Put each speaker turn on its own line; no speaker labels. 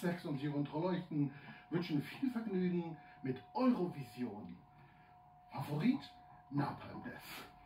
Sex und Sie und Leuchten wünschen viel Vergnügen mit Eurovision. Favorit Napalm Death.